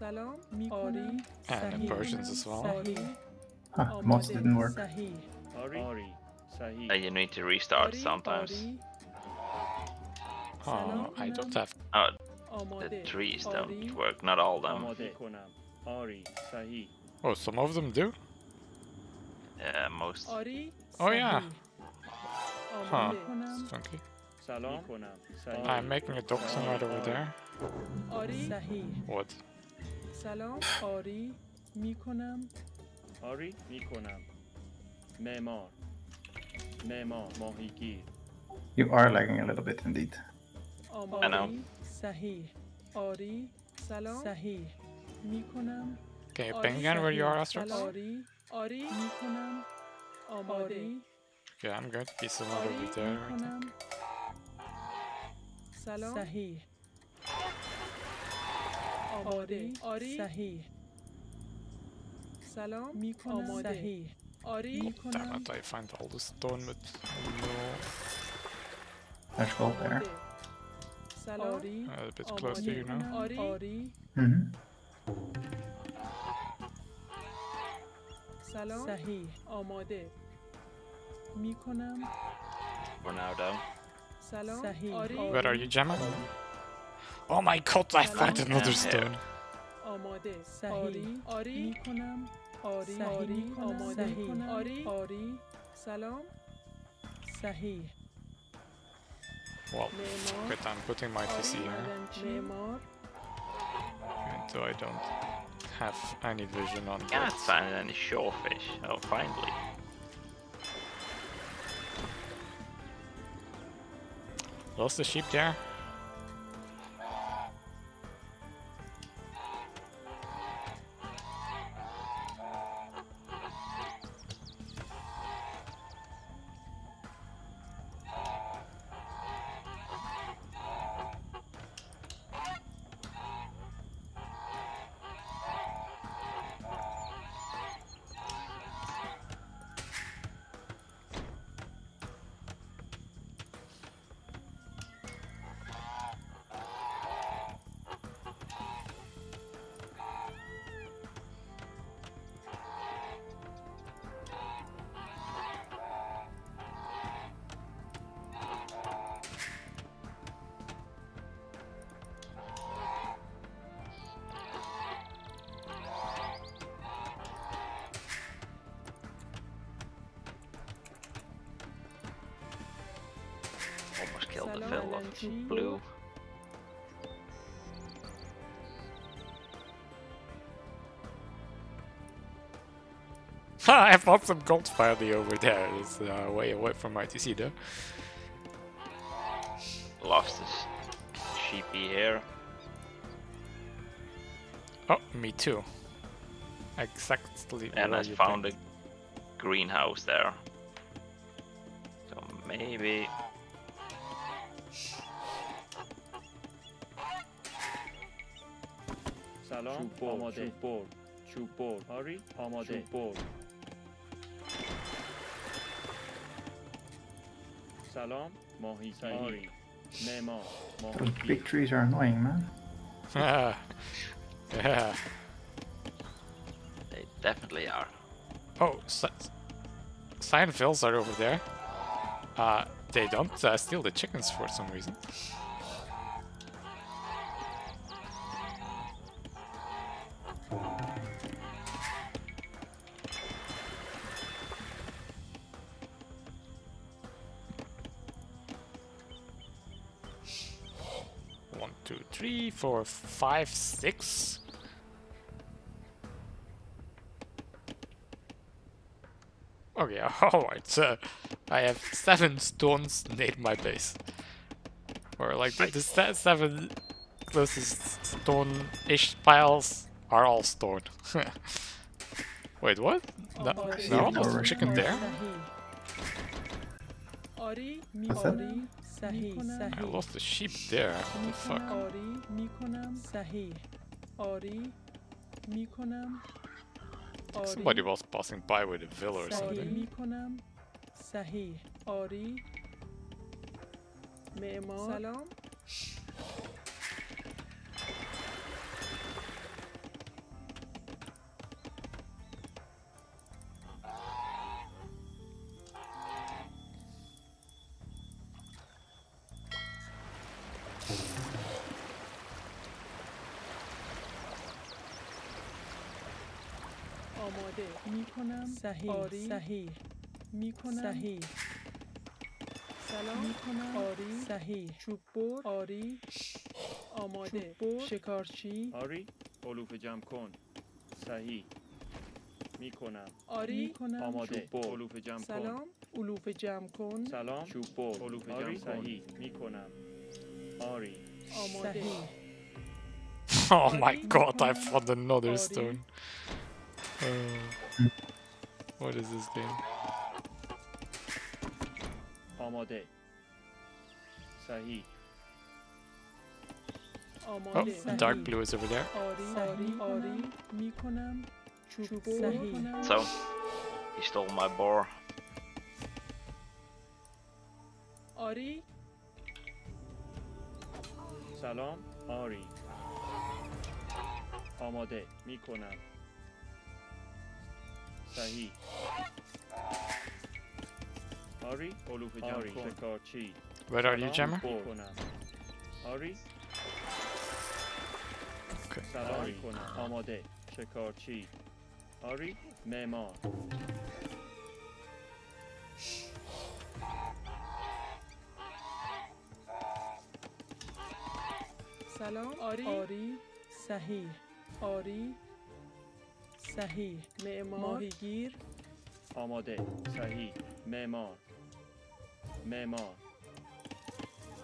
And in Persians as well. Huh, mods didn't work. Uh, you need to restart sometimes. Oh, I don't have... Oh, the trees don't work, not all of them. Oh, some of them do? Yeah, most. Oh yeah! Huh, Stunky. I'm making a dog somewhere over there. What? سلام آری می کنم آری می کنم. معمار. معمار. ماهیگیر. You are lagging a little bit indeed. آماده صحیح آری سلام صحیح می کنم Can you آری ping again where you are, صحیح. Astrax? آری آری می کنم آماده Yeah, I'm going to be somewhere آری over there. می I think. کنم سلام صحیح آماده آری صحیح سلام می کنم آماده صحیح آری می Damn کنم it, I find all the stone with no. There's gold there. آماده. سلام آری Uh, a bit close to آماده you now. کنم. آری آری hmm سلام صحیح آماده می کنم For now, though. سلام صحیح آری Where are you, Gemma? Oh my god, I found Hello? another Yeah. stone. آماده صحیح آری آری می کنم آری آری آماده صحیح آری آری سلام صحیح Well, معمار good, I'm putting my PC آری here. معدنچی معمار Even though I don't have any vision on Can't birds. find any shellfish. Oh, finally. Lost the sheep there? Almost killed the vill of blue. I found some gold finally over there. It's uh, way away from ITC though. Lost his sheepy here. Oh, me too. Exactly. And where has you found think. a greenhouse there. So maybe. 볼, 슛볼, 슛볼, 허리, 허머대, 슛볼. Salam, Mohi Sahi, Nemo, Mohi. Those big trees are annoying, man. yeah. They definitely are. Oh, si Seinfelds are over there. Uh, they don't uh, steal the chickens for some reason. Four, five, six. five, six? Okay, alright, so I have seven stones near my base. Or like the, the seven closest stone-ish piles are all stone. Wait, what? No, no, no chicken there? Ori, mi صحیح I صحیح lost the sheep there. What the fuck? آری می کنم صحیح آری می کنم آری Somebody was passing by with a villa or صحیح something. می کنم صحیح آری معمار سلام آماده می کنم صحیح آری. صحیح. می کنم صحیح. سلام. می کنم آری. صحیح. چوب بر آری. آماده. چوب بر شکارچی. آری. علوف جمع کن. صحیح. می‌کنم. آری. می کنم آماده. علوف جمع کن. سلام. علوف جمع کن. سلام. چوب بر علوف جمع صحیح. می‌کنم. آری. آماده. Oh my god, I found another stone. Uh, what is this game? آماده صحیح Oh, آماده dark صحیح. blue is over there. آری آری آری می کنم چوب بر صحیح So, he stole my boar. آری سلام آری آماده میکنم صحیح. آری علوف جمع کن شکارچی. Where are you? می‌کنم. آری. Okay. سلام می‌کنم. آماده. شکارچی. آری. معمار. سلام. آری. آری. صحیح. آری. صحیح. معمار. ماهیگیر. آماده. صحیح. معمار. معمار.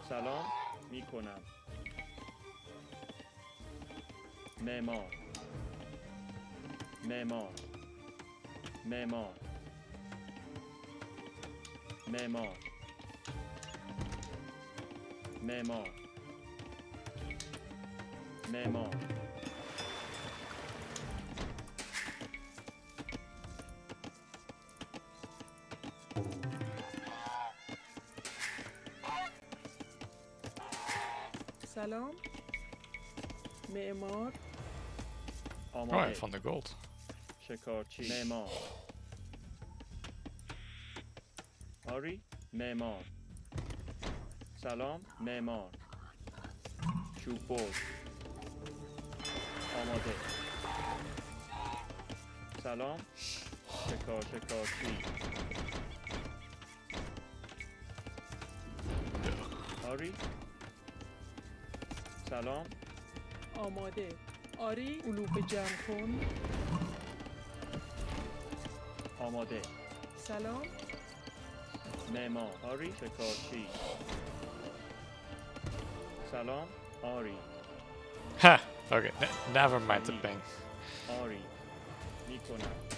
سلام. می‌کنم. معمار. معمار. معمار. معمار. معمار. معمار. سلام معمار Oh, I آماده found the gold. شکارچی معمار آری معمار سلام معمار چوب برد آماده سلام شکار شکارچی آری سلام. آماده. آری علوف جمع کن. آماده. سلام. معمار آری شکارچی. سلام. آری! Okay, ne- never mind the. آری. می‌کنم.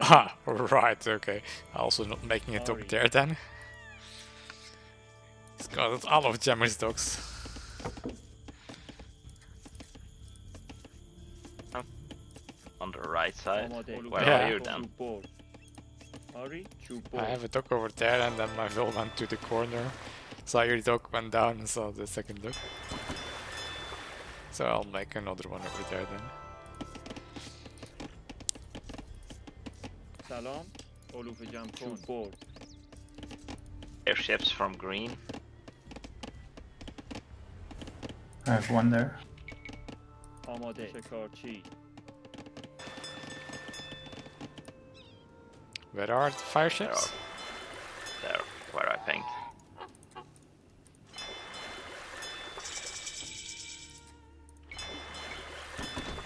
Ah, right, okay. Also not making a Sorry. dog there then. It's got all of Jammer's dogs. On the right side? Where yeah. are you then? I have a dog over there and then my dog went to the corner. So your dog went down and saw the second dog. So I'll make another one over there then. سلام علوف جمع کن چوب برد. Airships from green. I have one there. آماده شکارچی Where are the fire There, ships? are, there, where I think.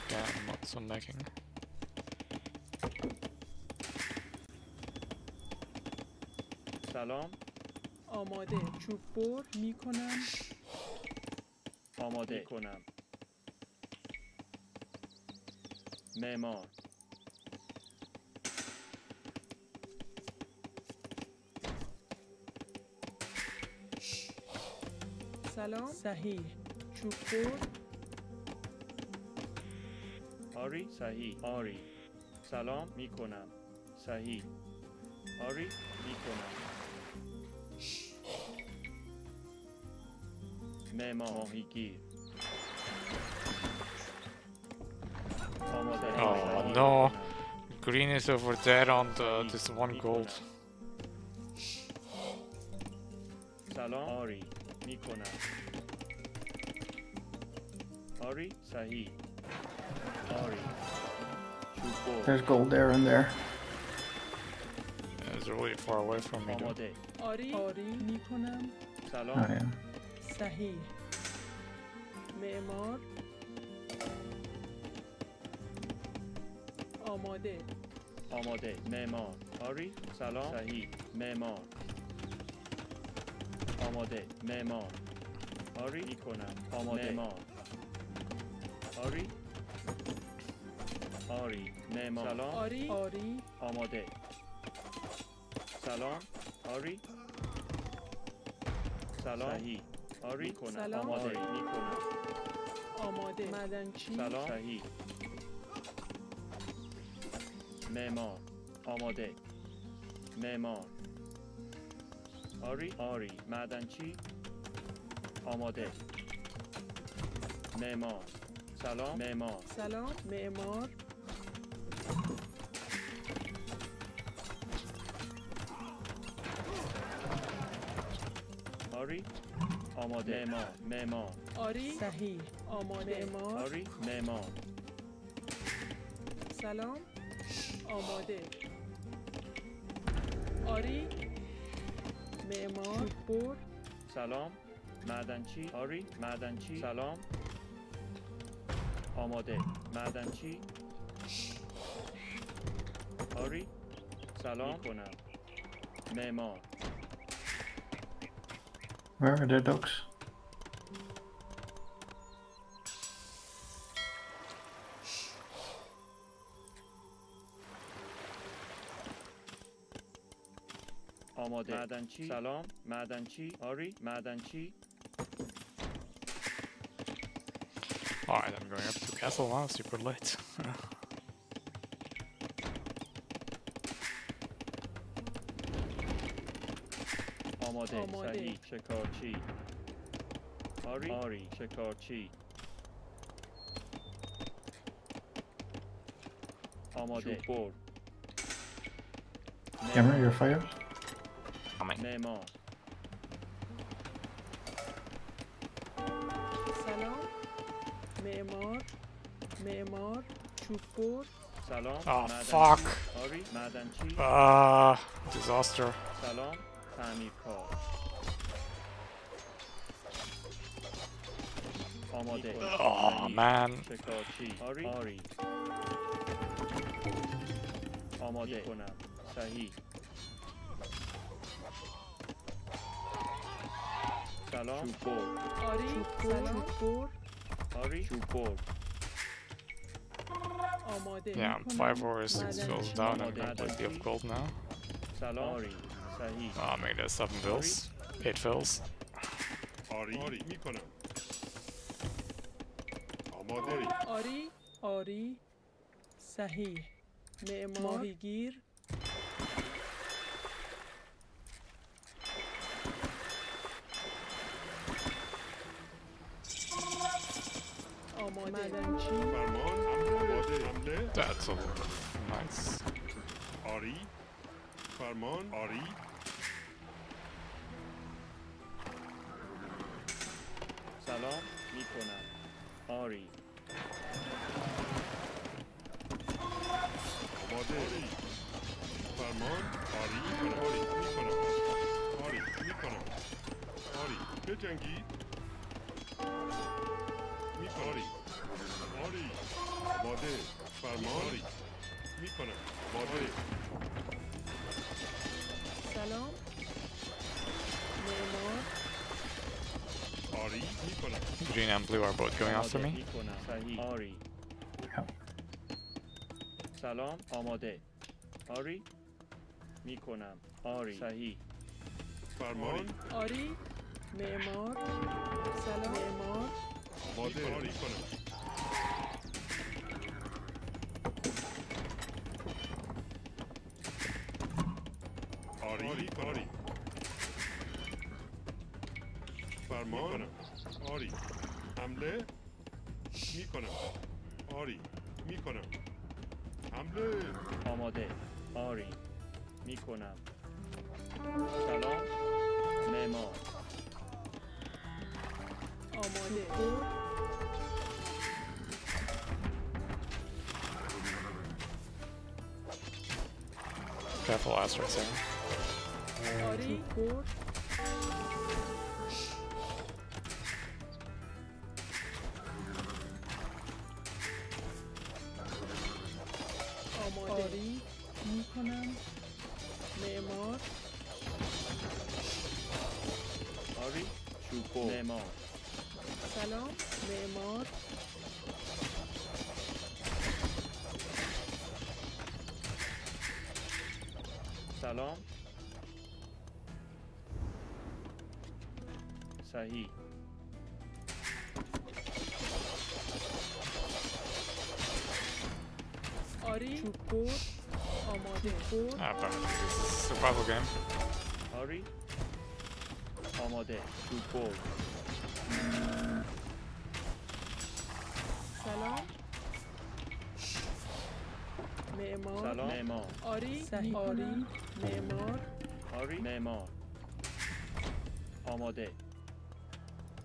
Yeah, I'm also making. سلام. آماده. چوب بر می کنم آماده کنم. معمار. سلام. صحیح. چوب بر آری صحیح. آری. سلام می‌کنم. صحیح. آری ねもう行き Oh no, green is over there on the, this one gold. Salon, Ori, Mikona. Ori, Sahi. Ori. There's gold there and there. Yeah, it's really far away from me. dude. آری. آری. می‌کنم. سلام. yeah. صحیح. معمار. آماده. آماده. معمار. آری. سلام. صحیح. معمار. آماده. معمار. آری. می‌کنم. آماده. معمار. آری. آری. معمار. سلام. آری. آری. آماده. سلام. آری. سلام. صحیح. آری. کنم سلام. آماده. می‌کنم. آماده. معدنچی سلام. صحیح. معمار. آماده. معمار. آری. آری. معدنچی آماده. معمار. سلام. معمار. سلام. معمار. آماده معمار معمار آری؟ صحیح. آماده. معمار آری؟ معمار سلام. آماده. آری؟ معمار بر سلام. معدنچی آری؟ معدنچی سلام. آماده. معدنچی آری؟ سلام. کنم معمار Where are the dogs? آماده معدنچی سلام معدنچی آری معدنچی Alright, I'm going up to castle now, super late. آماده, آماده. صحیح شکارچی آری آری شکارچی آماده چوب Camera, your fire? Coming. معمار سلام معمار معمار چوب بر سلام Oh, معدنچی. fuck. آری معدنچی Ah, disaster. سلام time you call. Oh man. سلام چوبور چوبور Yeah, I'm 5 or 6 vills down and completely of gold now. Ah, oh, mate, there's seven vills. Eight vills. Ori. Ori. Ori. Sahi. Ne mahigir. That's all. Nice. Ori. Farman. Ori. سلام می‌کنم. آری. آماده. فرمان. آری. آری. می‌کنم. آری. می‌کنم. آری. بجنگید. می‌کنم. آری. آماده. فرمان. آری. می‌کنم. آماده. Green and blue are both going after me. سلام آماده آری می‌کنم آری صحیح فرمان آری معمار سلام معمار آماده آری کنم حمله می‌کنم. آری می‌کنم. حمله. آماده. آری می‌کنم. سلام. معمار آماده. Careful, Asterix there. آری. می‌کنم. معمار آری. چوب معمار سلام. معمار سلام. صحیح. نه سوپر بگم. آری. آماده. سوپر. سلام. معمار. سلام. معمار. آری. آری. معمار. آری. معمار. آماده.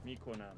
می‌کنم.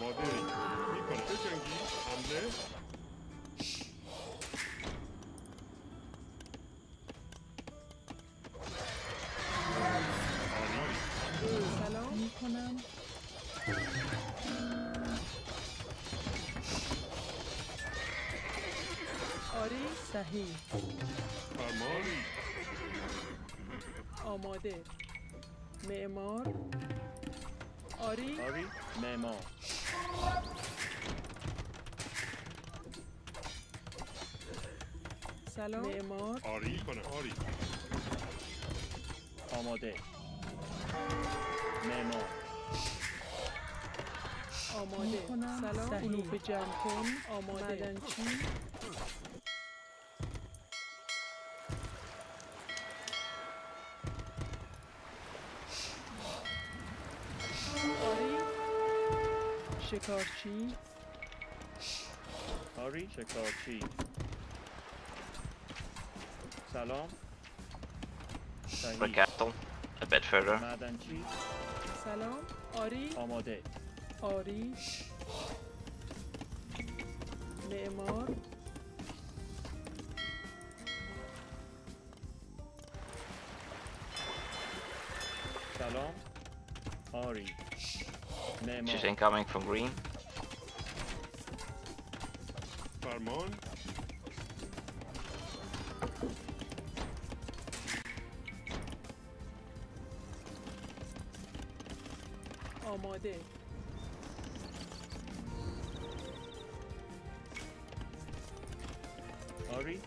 آماده. می‌کنم. بجنگی. حمله. سلام می‌کنم آری صحیح آماده. معمار آری. آری. معمار سلام. معمار آری کنم آری آماده. معمار آماده. سلام. علوف جمع کن آماده معدنچی آری شکارچی. آری شکارچی. سلام The صحیح cattle. A bit further. معدنچی سلام آری آماده آری معمار سلام آری She's معمار incoming from green. فرمان آماده. آری.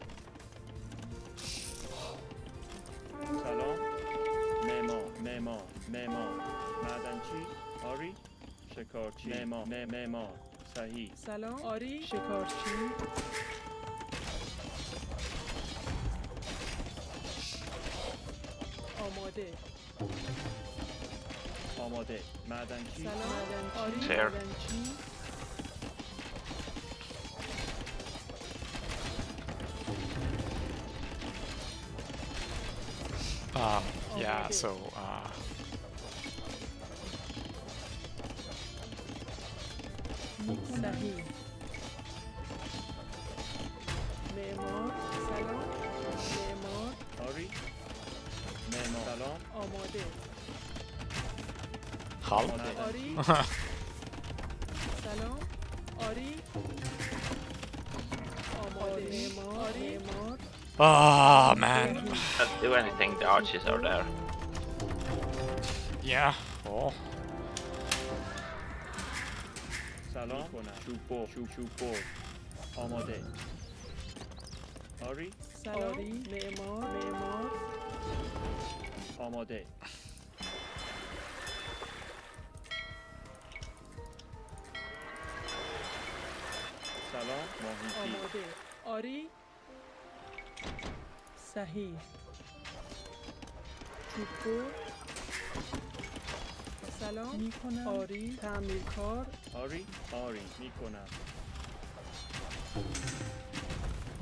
سلام. معمار معمار معمار معدنچی آری. شکارچی. معمار م- معمار صحیح. سلام. آری. شکارچی. آماده. آماده معدنچی سلام معدنچی آری Chair. معدنچی Um, yeah, okay. so uh, Ah man. Don't do anything, the archers are there. Yeah, oh. Salon, Chupo, Chupo, Amade. Ari, Salon, Neymar, Neymar. Amade. سلام. ماهیگیر آماده. آری. صحیح. چوبور سلام. می‌کنم. آری. تعمیرکار. آری. آری. می‌کنم.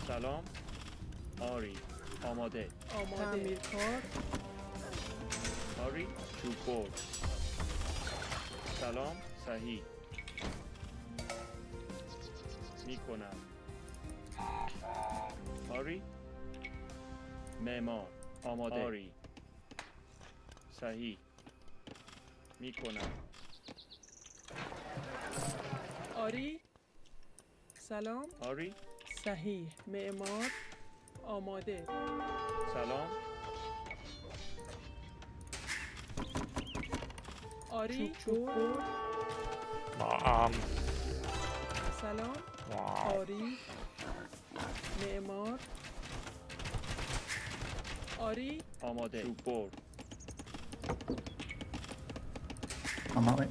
سلام. آری. آماده. آماده. تعمیرکار. آری. چوب بر سلام. صحیح. می‌کنم. آری؟ معمار آماده. آری. صحیح. می‌کنم. آری؟ سلام. آری؟ صحیح. معمار آماده. سلام. آری؟ چوبور Um. سلام. آری معمار آری آماده. چوب بر way.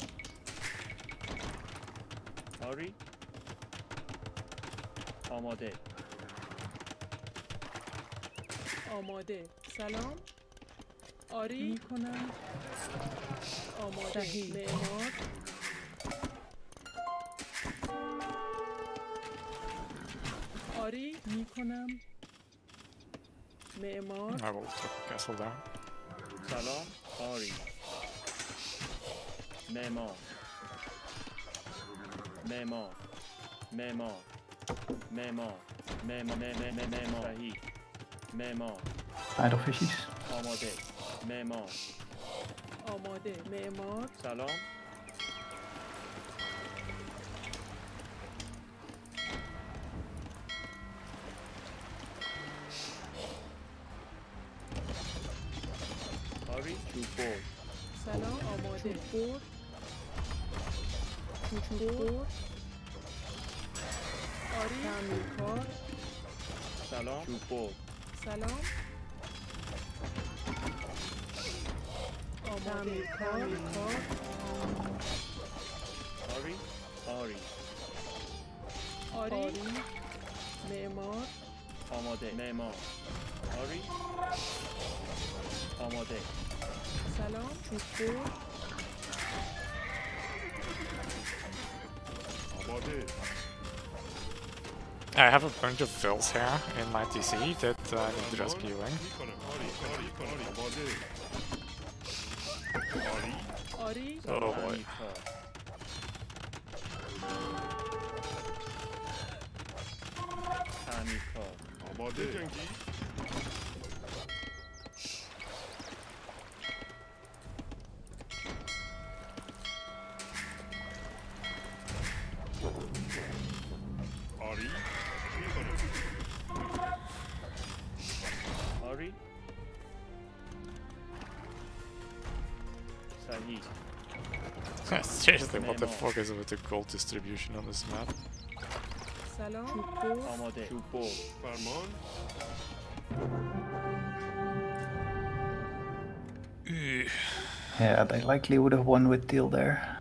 آری. آماده. آماده. سلام. آری. می‌کنم. آماده. معمار کاری می‌کنم. معمار. سلام آری. معمار. معمار. معمار. معمار. معمار. معمار. معمار. آماده. معمار. آماده. معمار. سلام. خوب سلام. آماده. کار کار آری؟ آری. آری, آری. معمار. آماده. معمار. آری. آماده. سلام. چوبپور آماده. I have a bunch of vills here in my TC that uh, need rescuing. Oh boy. Seriously, what the fuck is with the gold distribution on this map? Yeah, they likely would have won with deal there.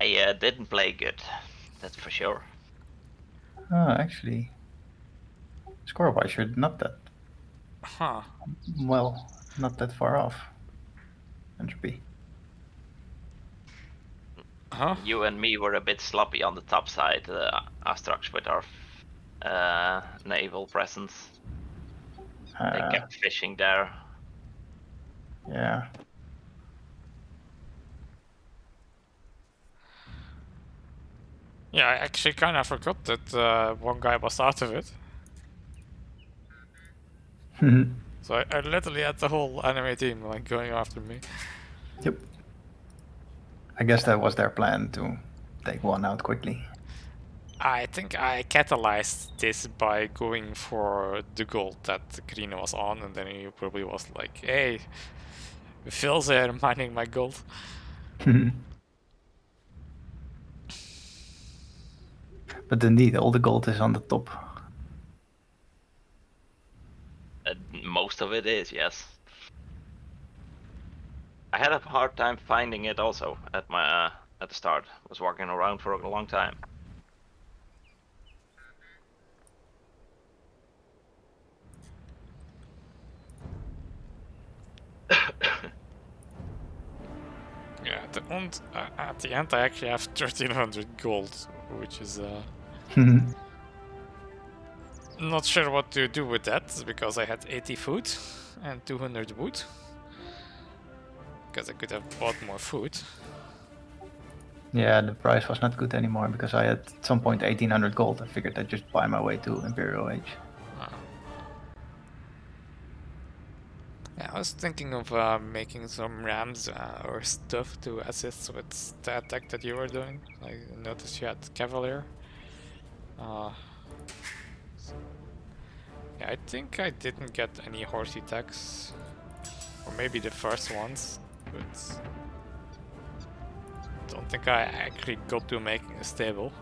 I uh, didn't play good, that's for sure. Oh, actually, score-wise, you're not that Huh. well, not that far off. Entropy. Huh? You and me were a bit sloppy on the top side, uh, Astrax, with our uh, naval presence. They Uh, kept fishing there. yeah. Yeah, I actually kind of forgot that uh, one guy was out of it. So I, I literally had the whole anime team like going after me. yep. I guess that was their plan to take one out quickly. I think I catalyzed this by going for the gold that Green was on, and then he probably was like, "Hey, vill's there mining my gold." but indeed, all the gold is on the top. Uh, most of it is, yes. I had a hard time finding it also at my uh, at the start. I Was walking around for a long time. Yeah, at the end, uh, at the end, I actually have 1300 gold, which is uh, not sure what to do with that because I had 80 food and 200 wood. Because I could have bought more food. yeah, the price was not good anymore because I had at some point 1800 gold. I figured I'd just buy my way to Imperial Age. Uh, Yeah, I was thinking of uh, making some rams uh, or stuff to assist with the attack that you were doing. I noticed you had Cavalier. Uh, yeah, I think I didn't get any horse attacks. Or maybe the first ones, but... Don't think I actually got to making a stable.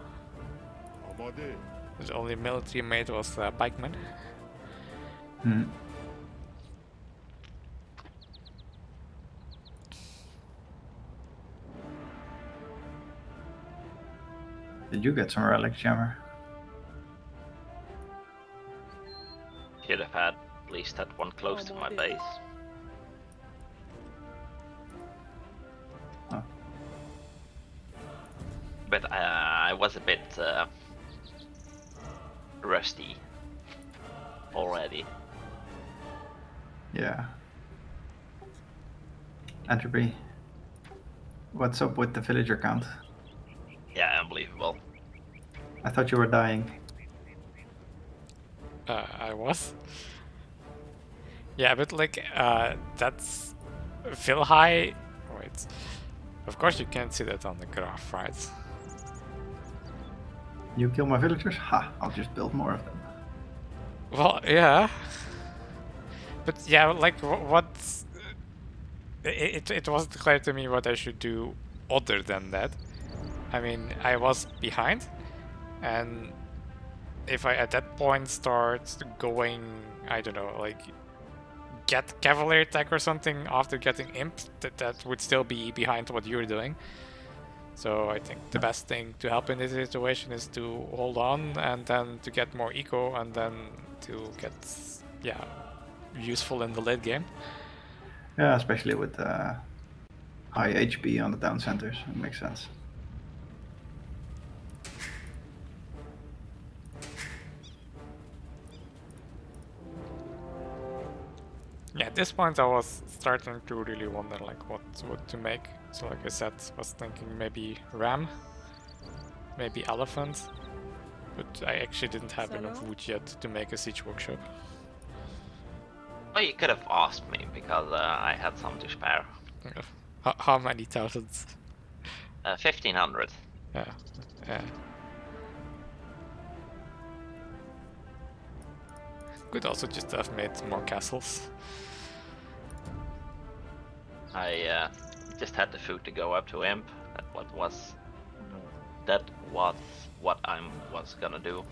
The only military made was uh, pikemen. Hmm. Did you get some relic jammer? Should have had at least had one close to my Almost. base. Oh. But uh, I was a bit uh, rusty already. Yeah. Entropy. What's up with the villager count? Yeah, unbelievable. I thought you were dying. Uh, I was. Yeah, but like, uh, that's Phil high. Wait, of course you can't see that on the graph, right? You kill my villagers? Ha! I'll just build more of them. Well, yeah. But yeah, like, what? It, it it wasn't clear to me what I should do other than that. I mean, I was behind, and if I at that point start going, I don't know, like get cavalier attack or something after getting imp, that that would still be behind what you're doing. So I think the best thing to help in this situation is to hold on and then to get more eco and then to get yeah useful in the late game. Yeah, especially with uh, high HP on the town centers. It makes sense. Yeah, at this point I was starting to really wonder like what what to make. So like I said, I was thinking maybe ram, maybe elephant, but I actually didn't have enough wood yet to make a siege workshop. Well, you could have asked me because uh, I had some to spare. Yeah. How, how many thousands? Uh, 1500. Yeah, yeah. Could also just have made more castles. I uh, just had the food to go up to imp. That was that was what I was gonna do.